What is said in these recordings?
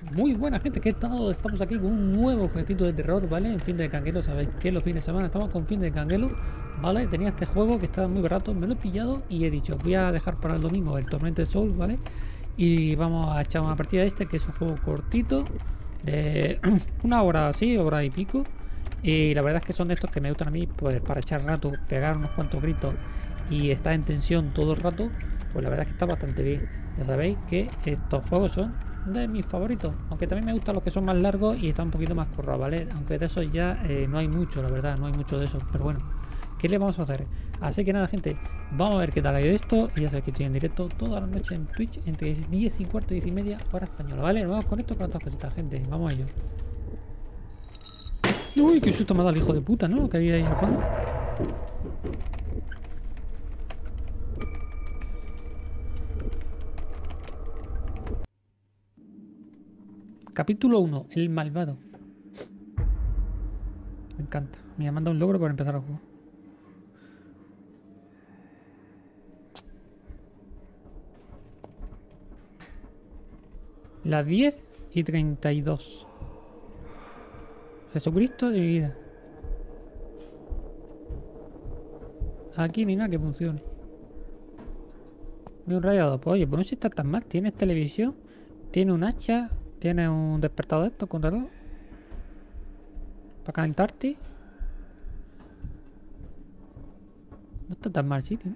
Muy buena gente, ¿qué tal? Estamos aquí con un nuevo objetito de terror, ¿vale? En fin de canguelo, sabéis que los fines de semana estamos con fin de canguelo, ¿vale? Tenía este juego que estaba muy barato, me lo he pillado y he dicho, voy a dejar para el domingo el Torrente Soul, ¿vale? Y vamos a echar una partida de este, que es un juego cortito, de una hora así, hora y pico. Y la verdad es que son de estos que me gustan a mí, pues para echar rato, pegar unos cuantos gritos y estar en tensión todo el rato, pues la verdad es que está bastante bien. Ya sabéis que estos juegos son de mis favoritos, aunque también me gustan los que son más largos y están un poquito más currados, ¿vale? Aunque de esos ya eh, no hay mucho, la verdad, no hay mucho de eso, pero bueno, ¿qué le vamos a hacer? Así que nada, gente, vamos a ver qué tal ha ido esto, y ya sabéis que estoy en directo toda la noche en Twitch, entre 10 y cuarto y 10 y media hora española, ¿vale? Nos vamos con esto con otras cositas, gente, vamos a ello. Uy, qué susto me ha dado el hijo de puta, ¿no? Que había ahí el fondo. Capítulo 1, el malvado. Me encanta. Me ha mandado un logro para empezar el juego. Las 10 y 32. Jesucristo de vida. Aquí ni nada que funcione. Ni un rayado. Pues oye, pues no se está tan mal. Tienes televisión, tiene un hacha, tiene un despertador de esto contra todo. Para calentarte. No está tan mal sitio.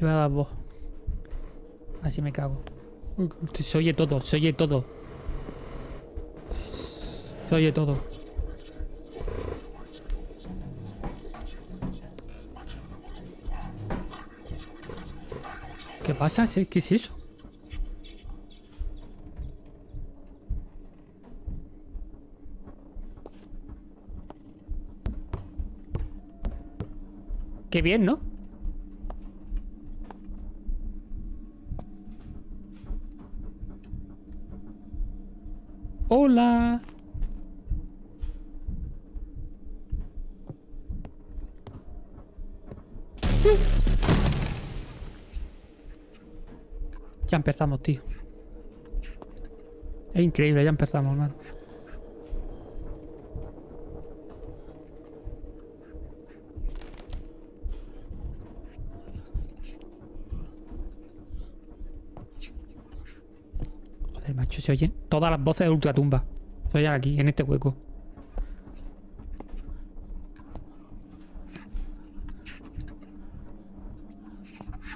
Le voy a dar voz. Así me cago. Se oye todo, se oye todo. Se oye todo. ¿Qué pasa? ¿Qué es eso? Qué bien, ¿no? Ya empezamos, tío. Es increíble, ya empezamos, man. Macho, se oyen todas las voces de Ultratumba. Se oyen aquí, en este hueco.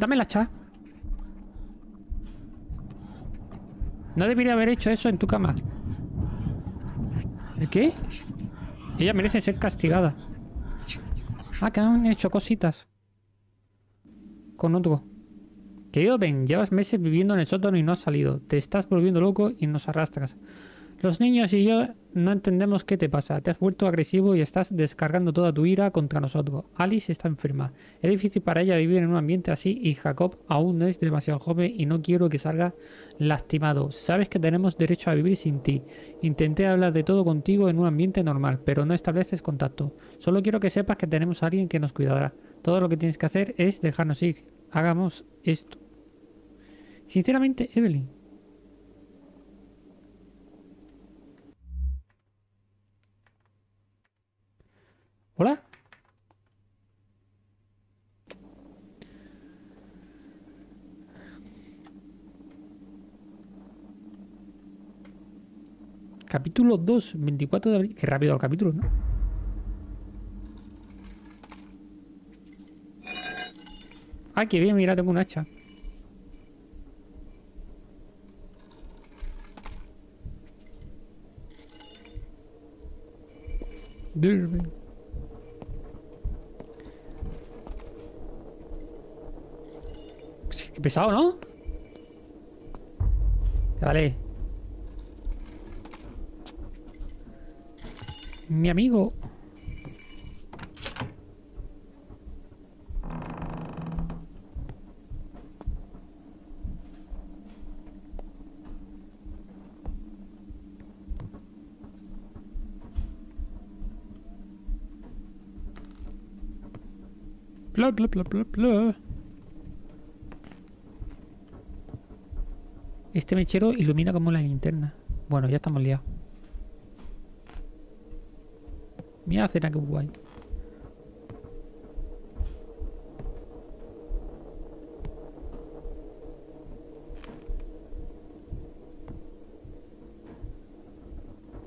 Dame la chat. No debería haber hecho eso en tu cama. ¿El qué? Ella merece ser castigada. Ah, que han hecho cositas. Con otro. Querido Ben, llevas meses viviendo en el sótano y no has salido. Te estás volviendo loco y nos arrastras. Los niños y yo no entendemos qué te pasa. Te has vuelto agresivo y estás descargando toda tu ira contra nosotros. Alice está enferma. Es difícil para ella vivir en un ambiente así y Jacob aún es demasiado joven y no quiero que salga lastimado. Sabes que tenemos derecho a vivir sin ti. Intenté hablar de todo contigo en un ambiente normal, pero no estableces contacto. Solo quiero que sepas que tenemos a alguien que nos cuidará. Todo lo que tienes que hacer es dejarnos ir. Hagamos esto. Sinceramente, Evelyn. Hola. Capítulo 2, 24 de abril. Qué rápido el capítulo, ¿no? Ay, qué bien, mira, tengo un hacha. Duerme. Qué pesado, ¿no? Vale. Mi amigo. Este mechero ilumina como la linterna. Bueno, ya estamos liados. Mira, cena que guay.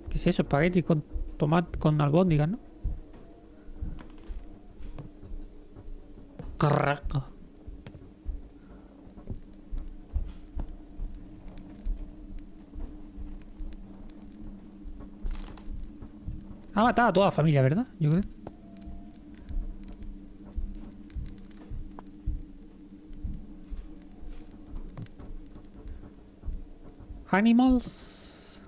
¿Qué es eso? Espagueti con tomate, con albóndigas, ¿no? Ha matado a toda la familia, ¿verdad? Yo creo. Animals.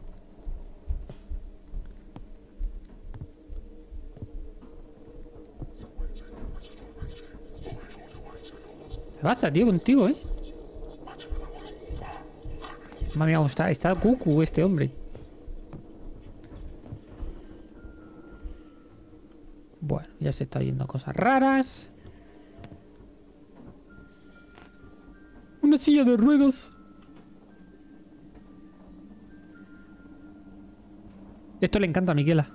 Basta, tío, contigo, ¿eh? Mami, cómo está, está cucu este hombre. Se está viendo cosas raras. Una silla de ruedas. Esto le encanta a Miquela.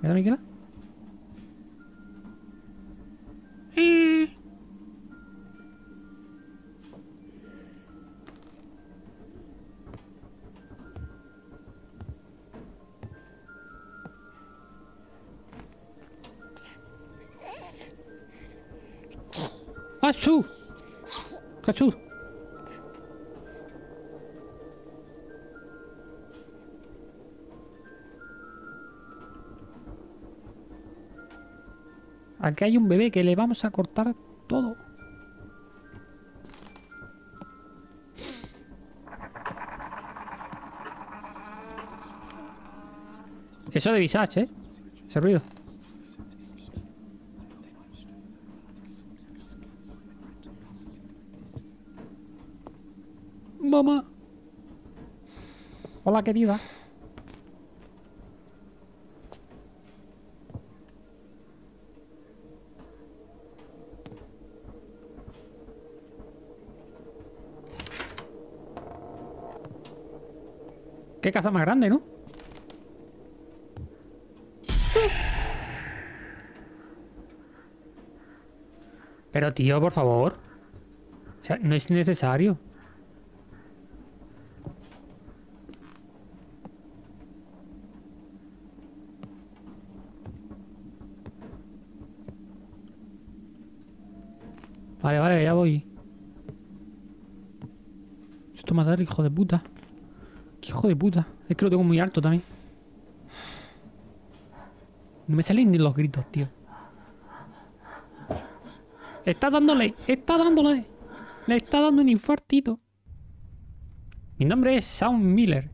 ¿Verdad, Miquela? Aquí hay un bebé que le vamos a cortar todo. Eso de Visage, ¿eh? Ese ruido. Mamá. Hola, querida. Casa más grande, ¿no? Pero tío, por favor. O sea, no es necesario. Vale, vale, ya voy. Esto dar hijo de puta. Qué hijo de puta. Es que lo tengo muy alto también. No me salen ni los gritos, tío. Está dándole, está dándole. Le está dando un infartito. Mi nombre es Shawn Miller.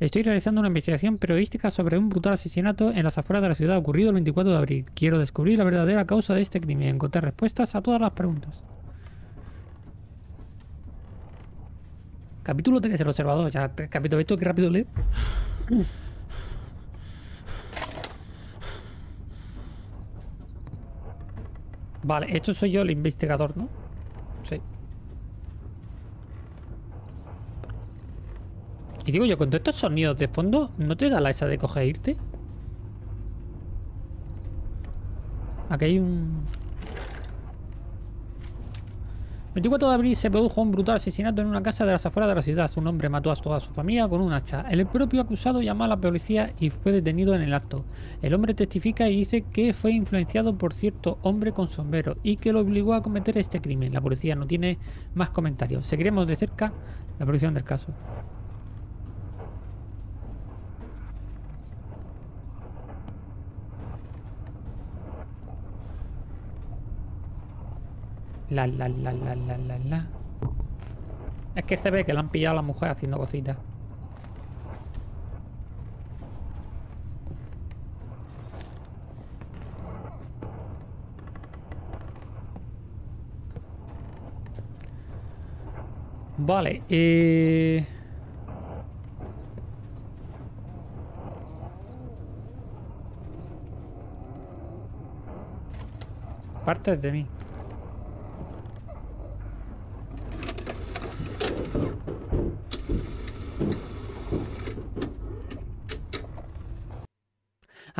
Estoy realizando una investigación periodística sobre un brutal asesinato en las afueras de la ciudad ocurrido el 24 de abril. Quiero descubrir la verdadera causa de este crimen y encontrar respuestas a todas las preguntas. Capítulo tiene que ser observador. Ya, capítulo esto, qué rápido lee. Vale, esto soy yo el investigador, ¿no? Sí. Y digo yo, con todos estos sonidos de fondo, ¿no te da la esa de coger e irte? Aquí hay un... 24 de abril se produjo un brutal asesinato en una casa de las afueras de la ciudad. Un hombre mató a toda su familia con un hacha. El propio acusado llamó a la policía y fue detenido en el acto. El hombre testifica y dice que fue influenciado por cierto hombre con sombrero y que lo obligó a cometer este crimen. La policía no tiene más comentarios. Seguiremos de cerca la evolución del caso. La, la, la, la, la, la, la. Es que se ve que la han pillado a la mujer haciendo cositas. Vale, eh... Parte de mí.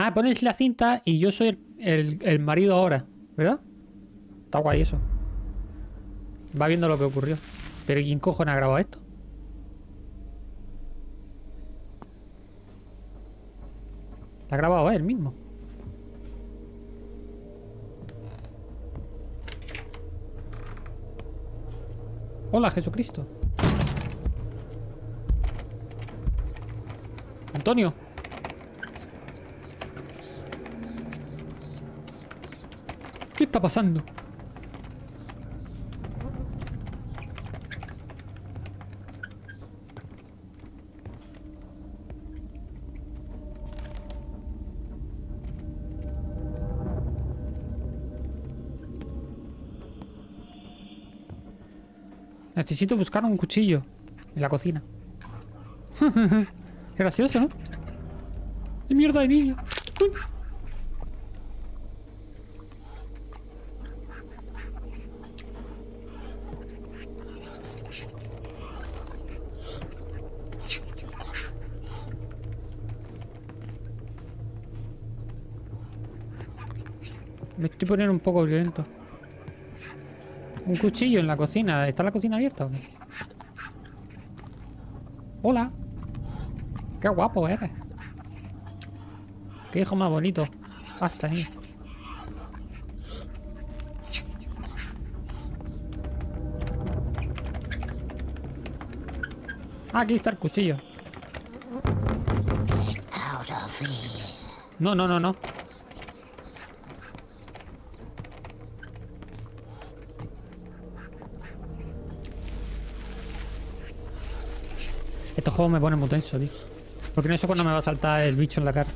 Ah, pones la cinta y yo soy el, el marido ahora, ¿verdad? Está guay eso. Va viendo lo que ocurrió. Pero ¿quién cojones ha grabado esto? La ha grabado él mismo. Hola, Jesucristo. Antonio. ¿Qué está pasando? Necesito buscar un cuchillo en la cocina. Gracioso, ¿no? ¡Qué mierda de niño! Me poniendo un poco violento. Un cuchillo en la cocina. ¿Está la cocina abierta o qué? Hola. Qué guapo eres. Qué hijo más bonito. Hasta ahí. Ah, aquí está el cuchillo. No, no, no, no. Estos juegos me ponen muy tenso, tío. Porque no sé cuándo me va a saltar el bicho en la cara.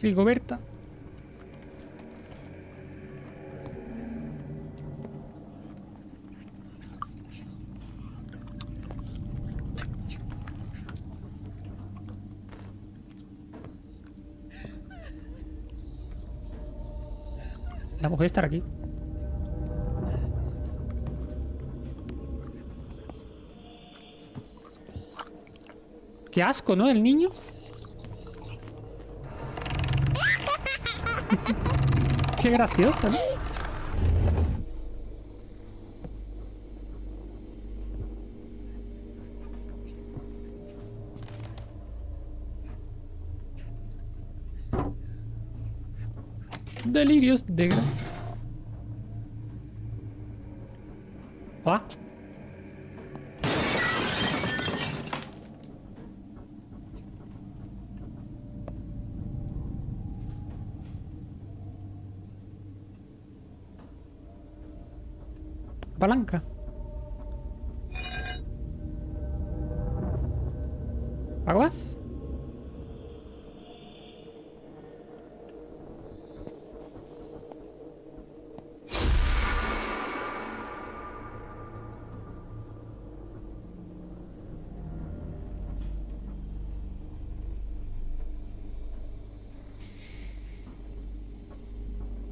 Rigoberta. La mujer estar aquí. Qué asco, ¿no? El niño. Qué gracioso, ¿no? Delirios de gra... Ah. Palanca. ¿Aguas?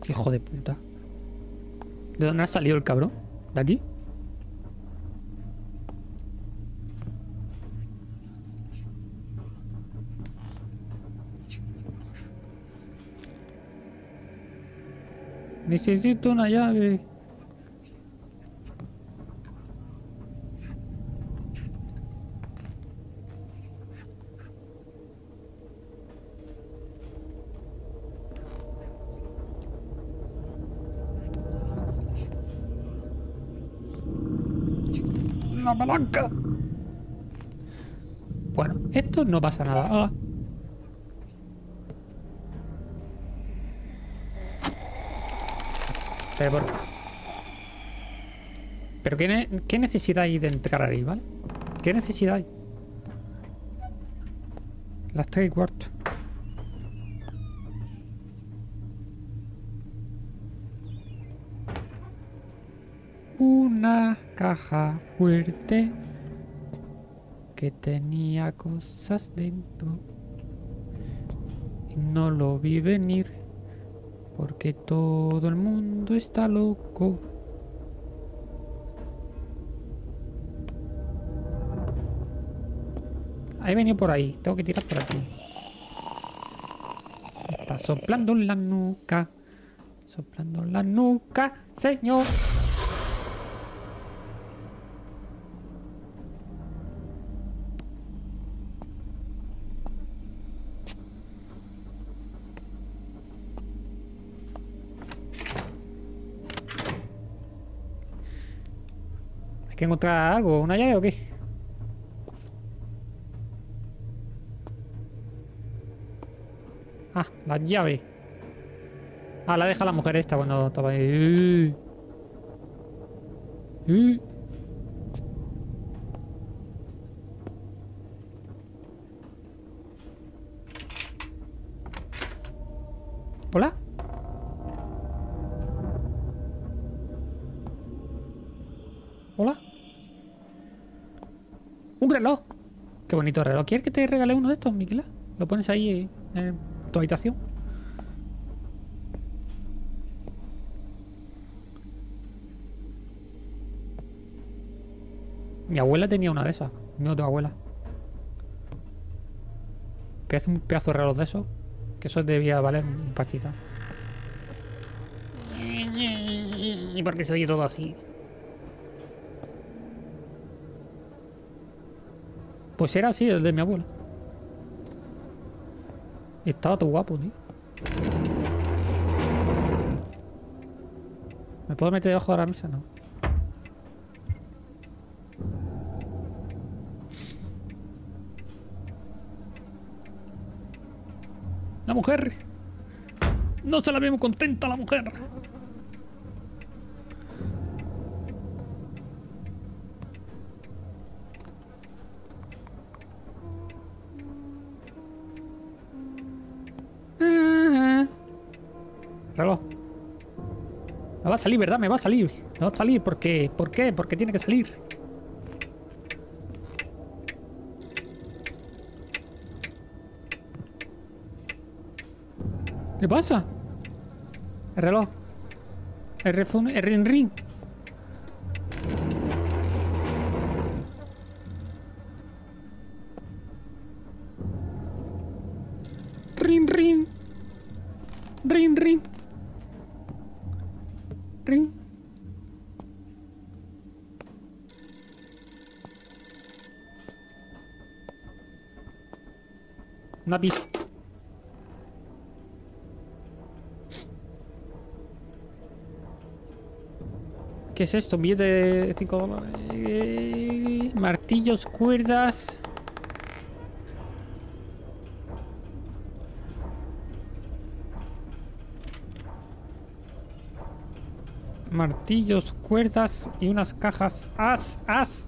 Hijo de puta. ¿De dónde ha salido el cabrón? ¿De aquí? Necesito una llave. La palanca. Bueno, esto no pasa nada. Ah. Pero, ¿qué, qué necesidad hay de entrar ahí, ¿vale? ¿Qué necesidad hay? Las tres y cuarto. Una caja fuerte que tenía cosas dentro y no lo vi venir. Porque todo el mundo está loco. He venido por ahí. Tengo que tirar por aquí. está soplando en la nuca. Soplando en la nuca, señor. Hay que encontrar algo, una llave o qué? Ah, la llave. Ah, la deja la mujer esta cuando estaba ahí. ¿Hola? ¿Hola? ¡Un reloj! Qué bonito reloj. ¿Quieres que te regale uno de estos, Miquela? Lo pones ahí en tu habitación. Mi abuela tenía una de esas. Mi otra abuela. Pedazo, un pedazo de reloj de eso. Que eso debía valer un pastita. ¿Y por qué se oye todo así? Pues era así, el de mi abuela. Estaba todo guapo, tío. ¿Me puedo meter debajo de la mesa? No. La mujer. No se la vemos contenta la mujer. Reloj. Me va a salir, ¿verdad? Me va a salir. Me va a salir. ¿Por qué? ¿Por qué? Porque tiene que salir. ¿Qué pasa? El reloj. El, refun el ring. Ring ¿Qué es esto? Billete de 5 dólares. Martillos, cuerdas. Martillos, cuerdas y unas cajas. ¡As! ¡As!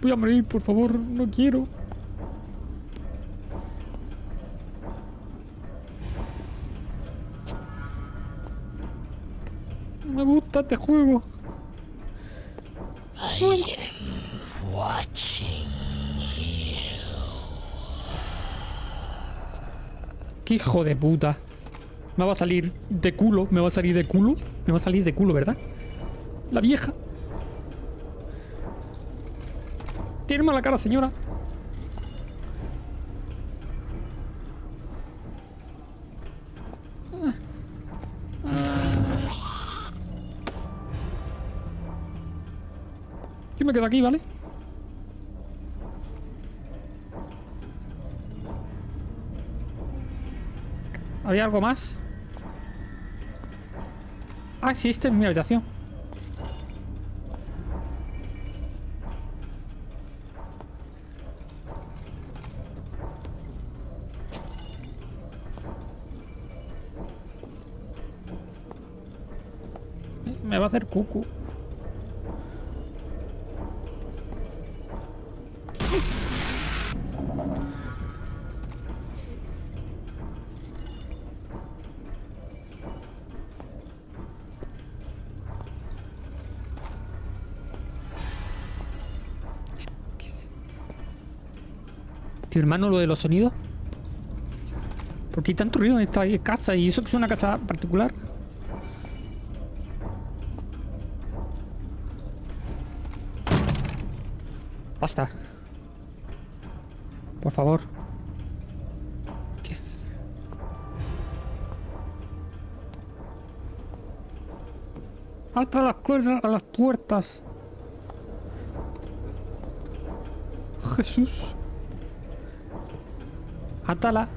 Voy a morir, por favor. No quiero. Este juego. Qué hijo de puta. Me va a salir de culo, me va a salir de culo. Me va a salir de culo, ¿verdad? La vieja. Tiene mala cara, señora. Me quedo aquí, ¿vale? ¿Había algo más? Ah, sí, este es mi habitación. Me va a hacer cucu. Hermano, lo de los sonidos. Porque hay tanto ruido en esta casa y eso que es una casa particular. Basta. Por favor. ¿Qué es? Alta las cuerdas a las puertas. Jesús. Atala.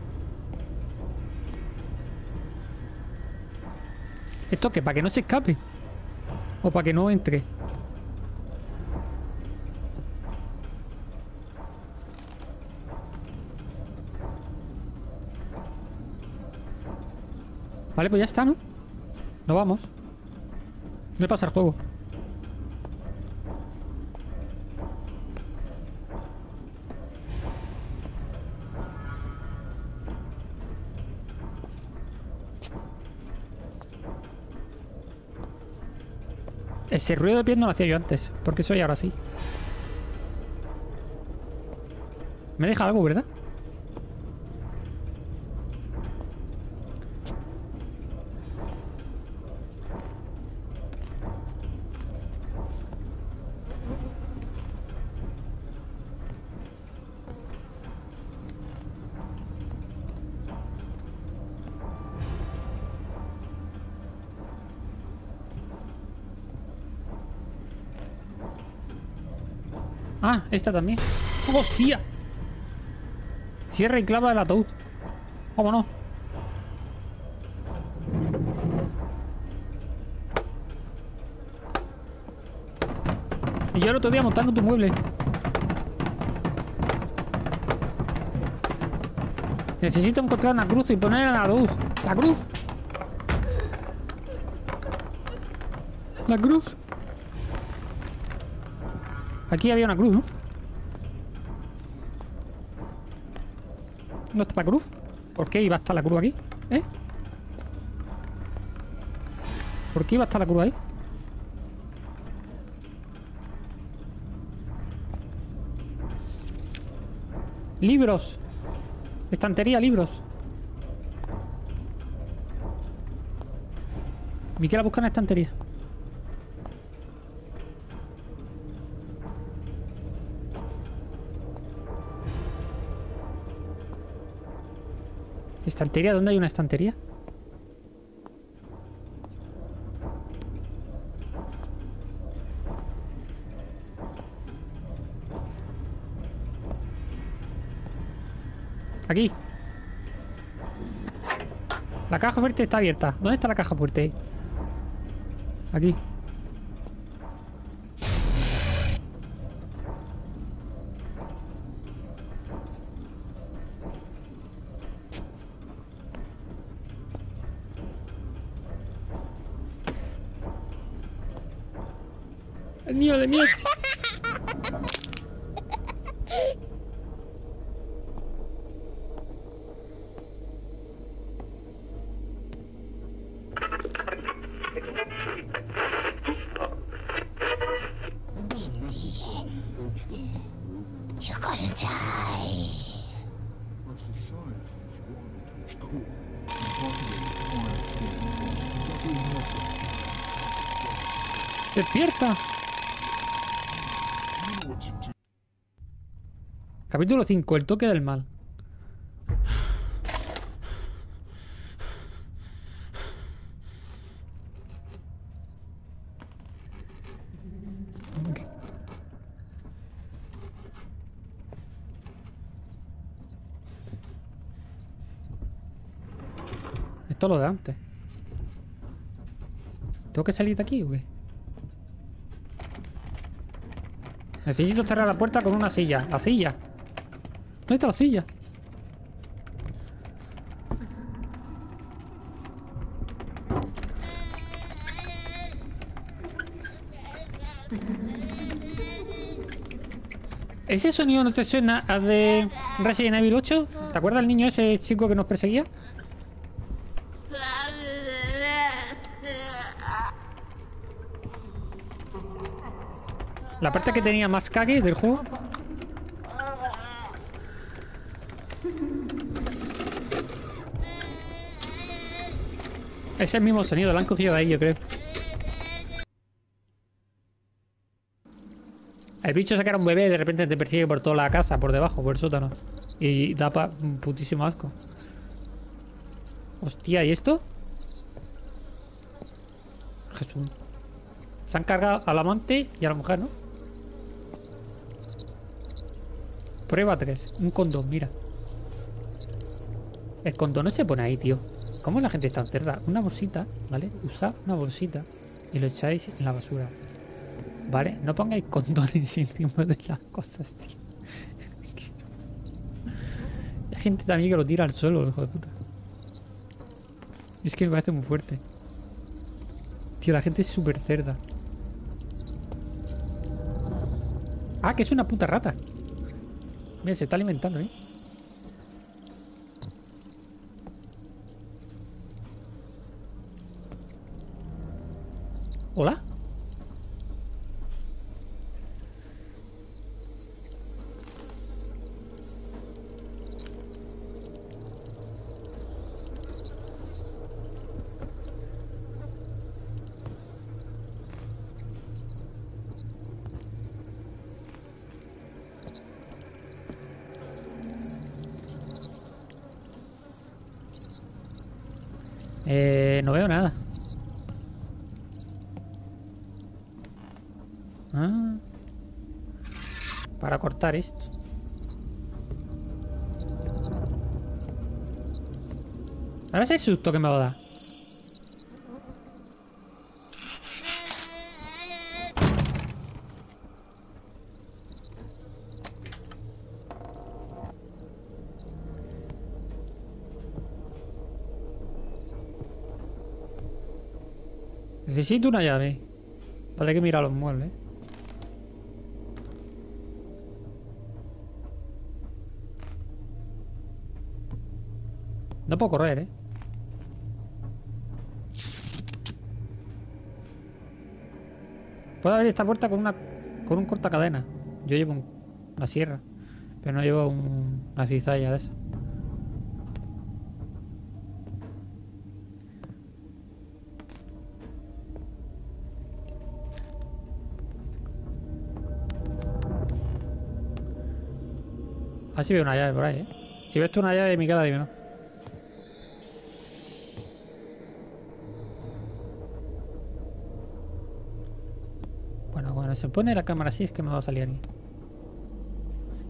¿Esto qué? ¿Para que no se escape? ¿O para que no entre? Vale, pues ya está, ¿no? Nos vamos. Me pasa el juego. Ese ruido de pies no lo hacía yo antes. ¿Por qué soy ahora así? Me deja algo, ¿verdad? Ah, esta también. ¡Hostia! Cierra y clava el ataúd. Vámonos. Y yo el otro día montando tu mueble. Necesito encontrar una cruz y poner en la luz. ¡La cruz! ¡La cruz! Aquí había una cruz, ¿no? ¿No está la cruz? ¿Por qué iba a estar la cruz aquí? ¿Eh? ¿Por qué iba a estar la cruz ahí? Libros. Estantería, libros. Miquela busca una estantería. ¿Estantería? ¿Dónde hay una estantería? Aquí. La caja fuerte está abierta. ¿Dónde está la caja fuerte? Aquí. Niño de die. ¡Despierta! Capítulo 5. El toque del mal. Esto es lo de antes. ¿Tengo que salir de aquí o qué? Necesito cerrar la puerta con una silla. La silla. ¿Dónde está la silla? ¿Ese sonido no te suena a de Resident Evil 8? ¿Te acuerdas el niño ese chico que nos perseguía? La parte que tenía más cague del juego. Es el mismo sonido, lo han cogido de ahí, yo creo. El bicho saca un bebé y de repente te persigue por toda la casa, por debajo, por el sótano. Y da pa un putísimo asco. Hostia, ¿y esto? Jesús. Se han cargado al amante y a la mujer, ¿no? Prueba 3. Un condón, mira. El condón no se pone ahí, tío. ¿Cómo la gente está tan cerda? Una bolsita, ¿vale? Usad una bolsita y lo echáis en la basura. ¿Vale? No pongáis condones encima de las cosas, tío. Hay gente también que lo tira al suelo, hijo de puta. Es que me parece muy fuerte. Tío, la gente es súper cerda. Ah, que es una puta rata. Mira, se está alimentando, ¿eh? ¿Hola? Eh, no veo nada. Ah. Para cortar esto. El susto que me va a dar. Necesito una llave. Vale que mirar los muebles. No puedo correr, ¿eh? Puedo abrir esta puerta con una con un cortacadena. Yo llevo una sierra, pero no llevo una cizalla de esa. Ah, sí veo una llave por ahí, ¿eh? Si ves tú una llave, mi queda, dime no. Bueno, se pone la cámara así es que me va a salir aquí.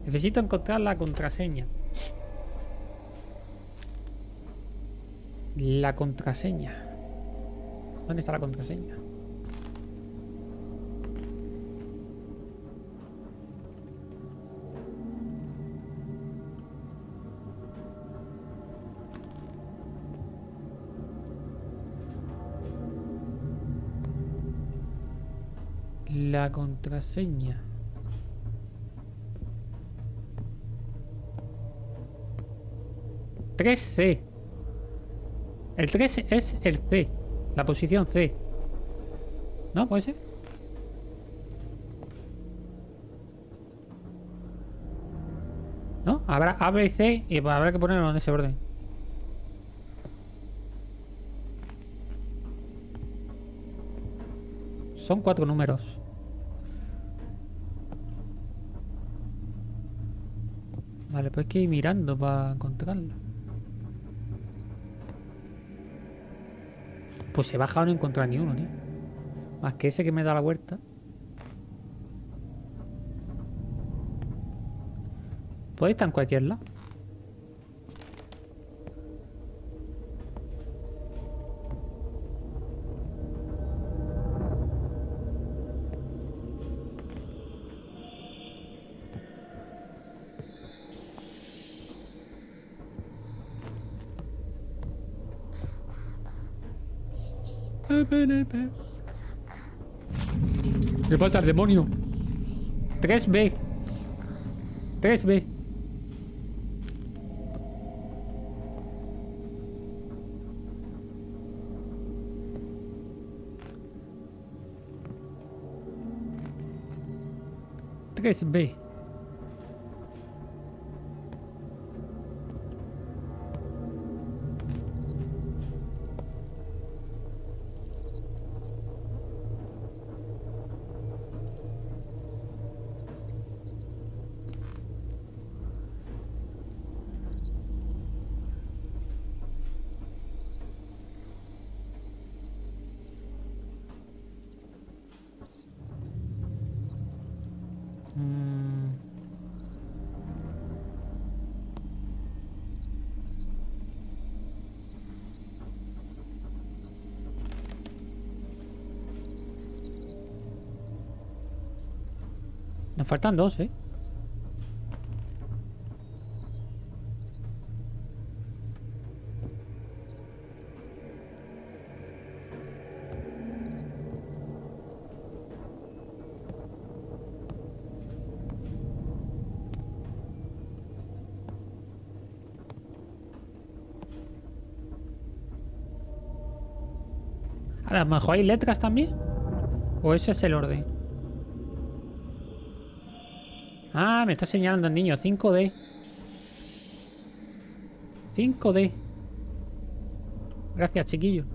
Necesito encontrar la contraseña. La contraseña. ¿Dónde está la contraseña? La contraseña. ¡3 C! El 3 es el C. La posición C. ¿No? ¿Puede ser? ¿No? Habrá A, y C y habrá que ponerlo en ese orden. Son cuatro números. Vale, pues hay que ir mirando para encontrarlo. Pues he bajado no he encontrado ni uno, tío. Más que ese que me da la vuelta. Puede estar en cualquier lado. ¿Qué pasa, el demonio? 3B. 3B. Tres B. Faltan dos, ¿eh? A lo mejor hay letras también. ¿O ese es el orden? Ah, me está señalando el niño. 5D. 5D. Gracias, chiquillo.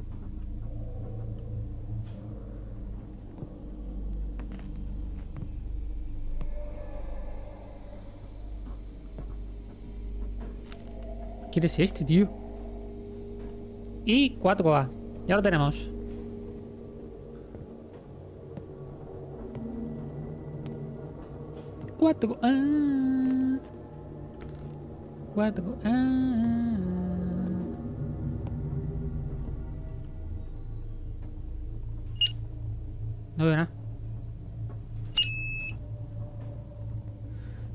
¿Quién es este, tío? Y 4A. Ya lo tenemos. Cuatro A. Cuatro A. No veo nada.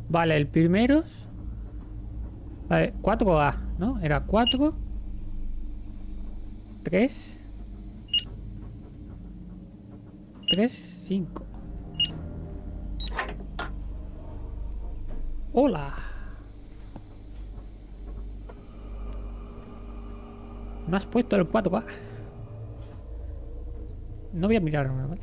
Vale, el primero. Vale, 4A, ¿no? Era 4. 3. 3, 5. Hola. Me has puesto el 4K. No voy a mirar ahora, ¿vale?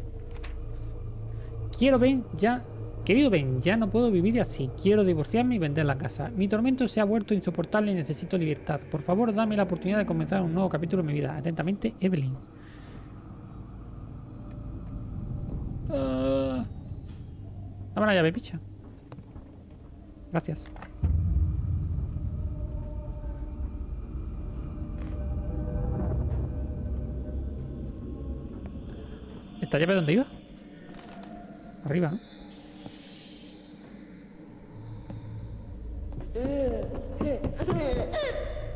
Quiero Ben, ya... Querido Ben, ya no puedo vivir así. Quiero divorciarme y vender la casa. Mi tormento se ha vuelto insoportable y necesito libertad. Por favor, dame la oportunidad de comenzar un nuevo capítulo de mi vida. Atentamente, Evelyn. Uh... Dame la llave, picha. Gracias. ¿Esta llave dónde iba? Arriba, ¿no?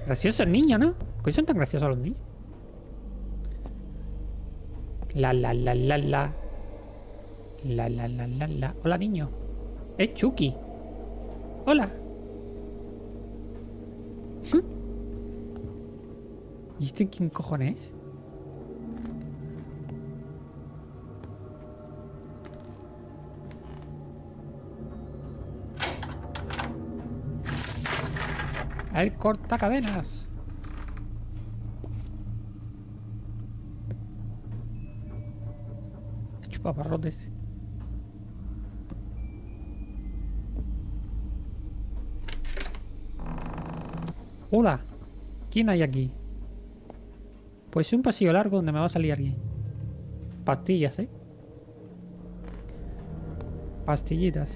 Gracioso el niño, ¿no? ¿Por qué son tan graciosos los niños? La la la la la. La la la la la. Hola, niño. Es Chucky. Hola. ¿Y este quién cojones? A ver, corta cadenas. Chupaparrotes. Hola. ¿Quién hay aquí? Pues un pasillo largo donde me va a salir alguien. Pastillas, ¿eh? Pastillitas.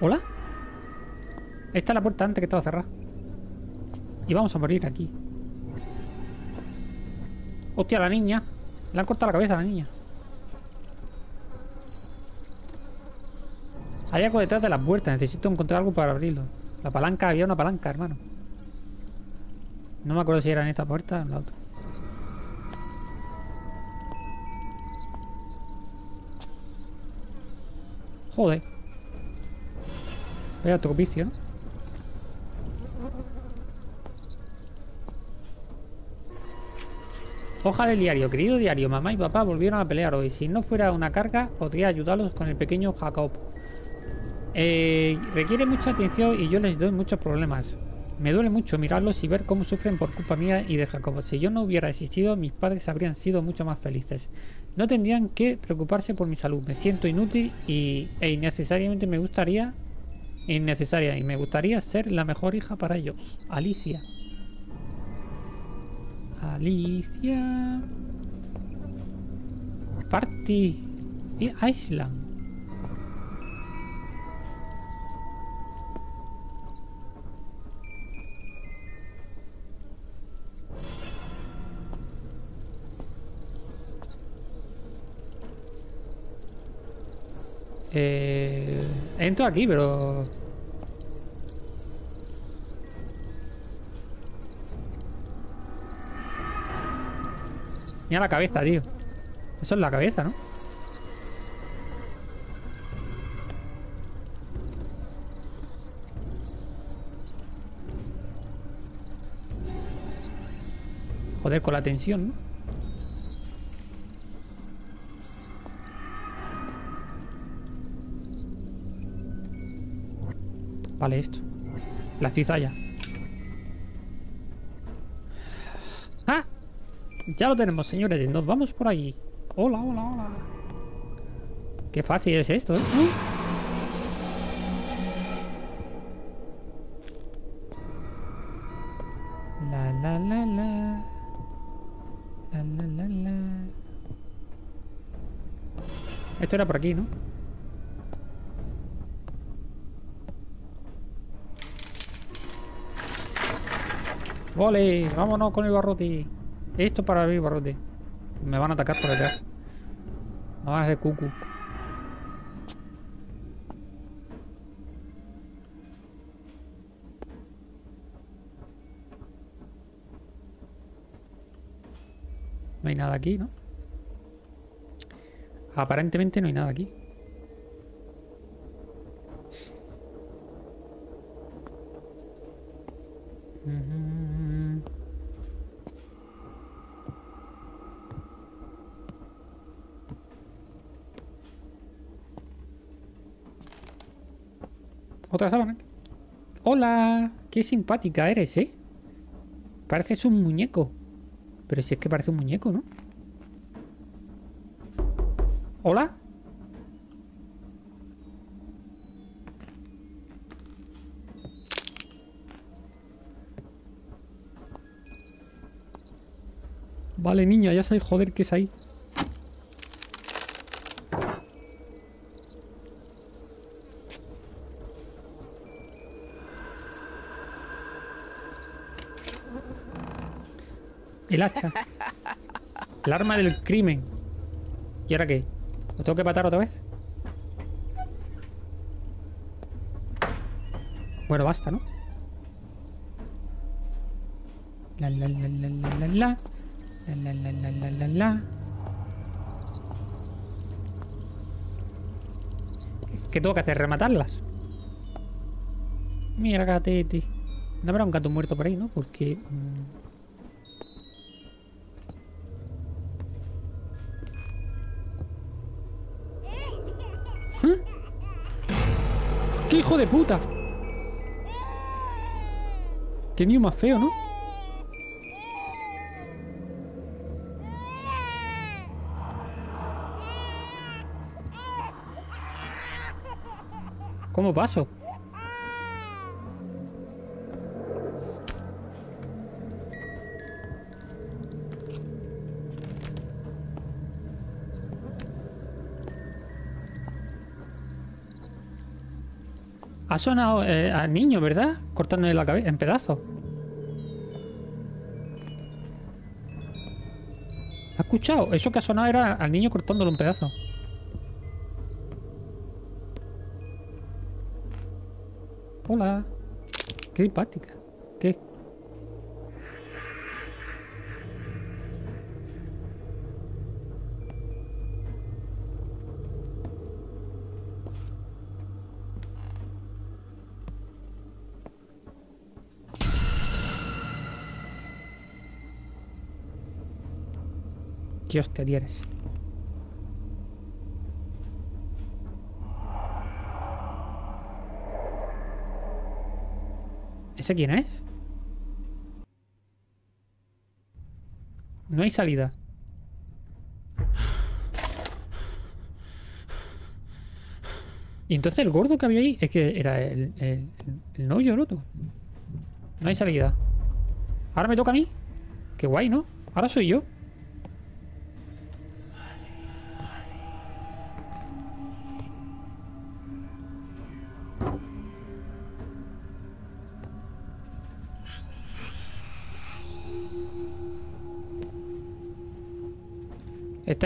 ¿Hola? Esta es la puerta antes que estaba cerrada. Y vamos a morir aquí. Hostia, la niña. Le han cortado la cabeza a la niña. Hay algo detrás de las puertas. Necesito encontrar algo para abrirlo. La palanca, había una palanca, hermano. No me acuerdo si era en esta puerta o en la otra. Joder. Vaya tu vicio, ¿no? Hoja del diario. Querido diario, mamá y papá volvieron a pelear hoy. Si no fuera una carga, podría ayudarlos con el pequeño Jacob. Eh, requiere mucha atención y yo les doy muchos problemas. Me duele mucho mirarlos y ver cómo sufren por culpa mía y de Jacob. Si yo no hubiera existido, mis padres habrían sido mucho más felices. No tendrían que preocuparse por mi salud. Me siento inútil y, e innecesariamente me gustaría... Innecesaria y me gustaría ser la mejor hija para ellos. Alicia. Alicia. Party. Y Island. Eh, entro aquí, pero... Mira la cabeza, tío. Eso es la cabeza, ¿no? Joder, con la tensión, ¿no? Vale, esto. La cizalla. ¡Ah! Ya lo tenemos, señores. Nos vamos por ahí. Hola, hola, hola. Qué fácil es esto, ¿eh? La, la, la, la. La, la, la, la. Esto era por aquí, ¿no? ¡Vole! ¡Vámonos con el barrote! Esto para el barrote. Me van a atacar por detrás. Me van a hacer cucu. No hay nada aquí, ¿no? Aparentemente no hay nada aquí. Hola, qué simpática eres, ¿eh? Pareces un muñeco. Pero si es que parece un muñeco, ¿no? Hola. Vale, niña, ya sabes, joder, ¿qué es ahí? El hacha. El arma del crimen. ¿Y ahora qué? ¿Lo tengo que matar otra vez? Bueno, basta, ¿no? La la la la la la la. La la la la la la. ¿Qué tengo que hacer? ¿Rematarlas? Mira, gatete. No habrá un gato muerto por ahí, ¿no? Porque... mm, hijo de puta! Qué niño más feo, ¿no? ¿Cómo paso? Ha sonado eh, al niño, ¿verdad? Cortándole la cabeza en pedazos. ¿Ha escuchado? Eso que ha sonado era al niño cortándolo en pedazos. Hola. Qué simpática. ¿Qué? ¿Qué hostia eres? ¿Ese quién es? No hay salida. Y entonces el gordo que había ahí es que era el, el, el novio otro. No hay salida. Ahora me toca a mí. Qué guay, ¿no? Ahora soy yo.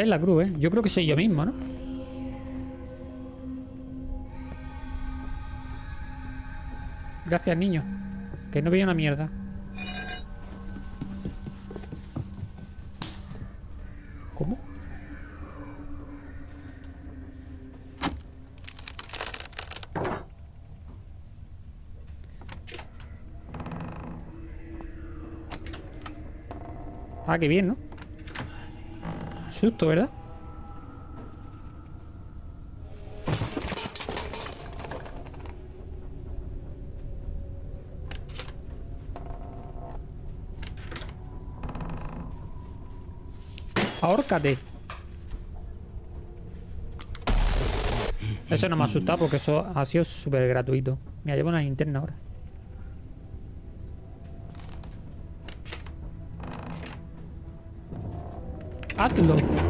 esté en la cruz, ¿eh? Yo creo que soy yo mismo, ¿no? Gracias, niño. Que no veía una mierda. ¿Cómo? Ah, qué bien, ¿no? Susto, ¿verdad? Ahórcate. Eso no me ha asustado porque eso ha sido súper gratuito. Mira, llevo una linterna ahora. Atemlos.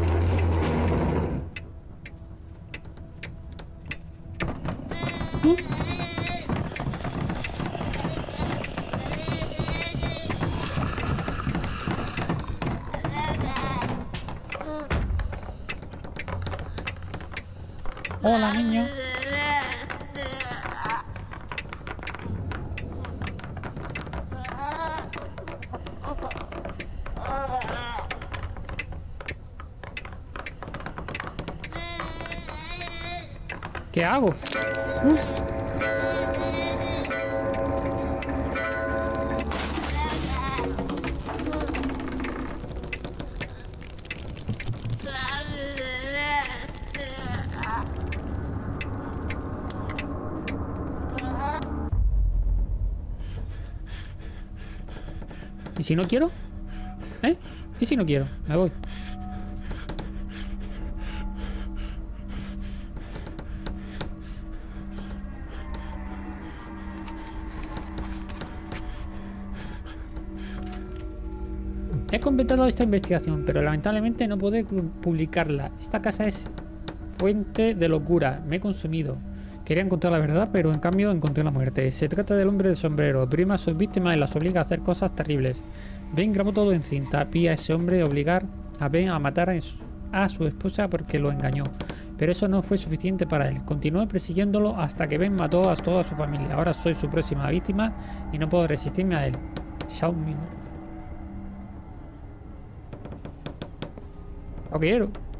¿Y si no quiero? ¿Eh? ¿Y si no quiero? Me voy. He completado esta investigación, pero lamentablemente no puedo publicarla. Esta casa es fuente de locura. Me he consumido. Quería encontrar la verdad, pero en cambio encontré la muerte. Se trata del hombre del sombrero. Prima sus víctimas y las obliga a hacer cosas terribles. Ben grabó todo en cinta. Pía a ese hombre obligar a Ben a matar a su esposa porque lo engañó. Pero eso no fue suficiente para él. Continuó persiguiéndolo hasta que Ben mató a toda su familia. Ahora soy su próxima víctima y no puedo resistirme a él. Xiaomi. Lo quiero.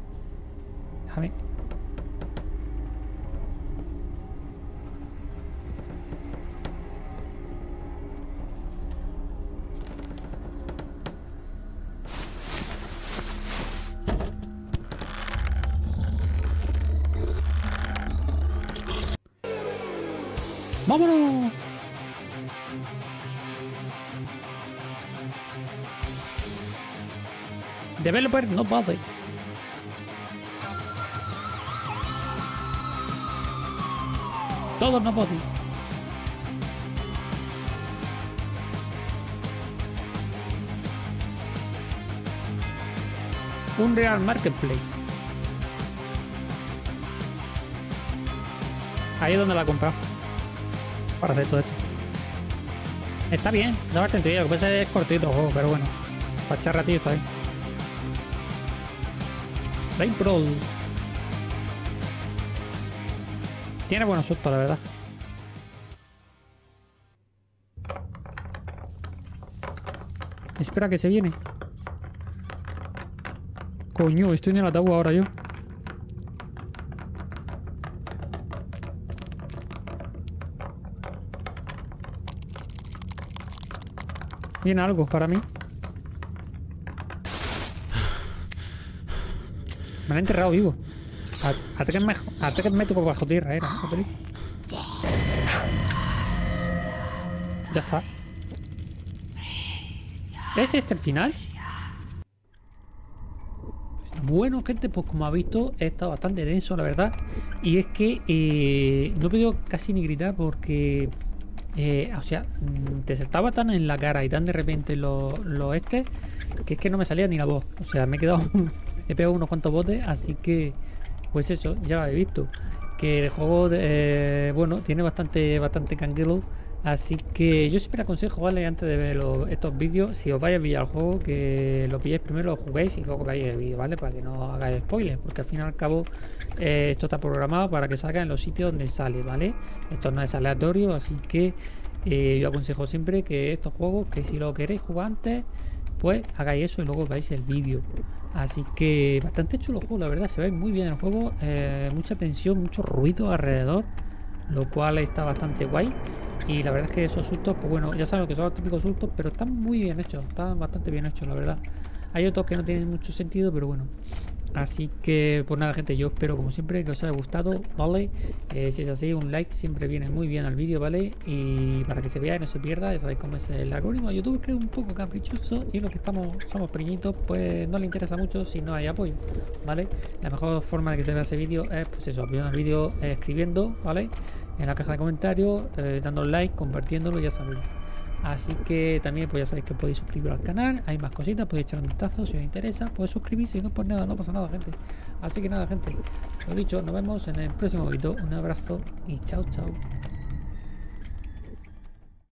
Developer no bother. Todos no bother. Un Real Marketplace. Ahí es donde la he comprado para hacer todo esto. Está bien, da bastante bien. Lo que pasa es cortito pero bueno. Para echar ratito está bien. Rain Pro. Tiene buenos sustos, la verdad. Espera que se viene. Coño, estoy en el ataúd ahora yo. Viene algo para mí. Me han enterrado vivo. Atáquenme por bajo tierra. Ya está. ¿Es este el final? Bueno, gente, pues como ha visto, he estado bastante denso, la verdad. Y es que eh, no he podido casi ni gritar porque eh, o sea, mm, te saltaba tan en la cara y tan de repente lo, lo este, que es que no me salía ni la voz. O sea, me he quedado, he pegado unos cuantos botes, así que, pues eso, ya lo habéis visto. Que el juego, eh, bueno, tiene bastante, bastante canguelo. Así que yo siempre aconsejo, ¿vale? Antes de ver estos vídeos, si os vais a pillar el juego, que lo pilléis primero, lo juguéis y luego veáis el vídeo, ¿vale? Para que no hagáis spoilers, porque al fin y al cabo eh, esto está programado para que salga en los sitios donde sale, ¿vale? Esto no es aleatorio, así que eh, yo aconsejo siempre que estos juegos, que si lo queréis jugar antes, pues hagáis eso y luego veáis el vídeo. Así que bastante chulo juego, la verdad, se ve muy bien el juego, eh, mucha tensión, mucho ruido alrededor, lo cual está bastante guay. Y la verdad es que esos sustos, pues bueno, ya saben que son los típicos sustos, pero están muy bien hechos, están bastante bien hechos, la verdad. Hay otros que no tienen mucho sentido, pero bueno. Así que, pues nada, gente, yo espero como siempre que os haya gustado, ¿vale? Eh, si es así, un like siempre viene muy bien al vídeo, ¿vale? Y para que se vea y no se pierda, ya sabéis cómo es el algoritmo de YouTube, que es un poco caprichoso y los que estamos somos pequeñitos, pues no le interesa mucho si no hay apoyo, ¿vale? La mejor forma de que se vea ese vídeo es, pues eso, apoyando el vídeo eh, escribiendo, ¿vale? En la caja de comentarios, eh, dando like, compartiéndolo, ya sabéis. Así que también pues ya sabéis que podéis suscribiros al canal, hay más cositas, podéis echar un vistazo si os interesa, podéis suscribirse y no pues nada, no pasa nada gente. Así que nada gente, lo dicho, nos vemos en el próximo vídeo, un abrazo y chao chao.